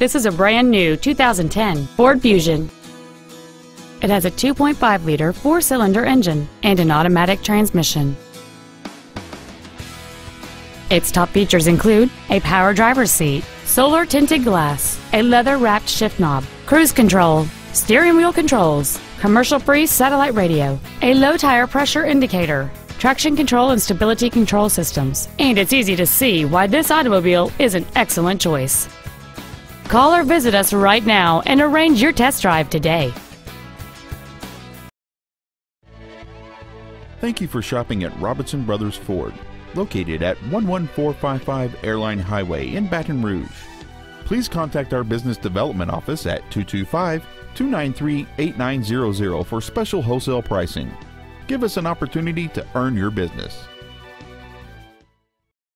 This is a brand new 2010 Ford Fusion. It has a 2.5-liter four-cylinder engine and an automatic transmission. Its top features include a power driver's seat, solar tinted glass, a leather wrapped shift knob, cruise control, steering wheel controls, commercial free satellite radio, a low tire pressure indicator, traction control and stability control systems, and it's easy to see why this automobile is an excellent choice. Call or visit us right now and arrange your test drive today. Thank you for shopping at Robinson Brothers Ford, located at 11455 Airline Highway in Baton Rouge. Please contact our business development office at 225 293 8900 for special wholesale pricing. Give us an opportunity to earn your business.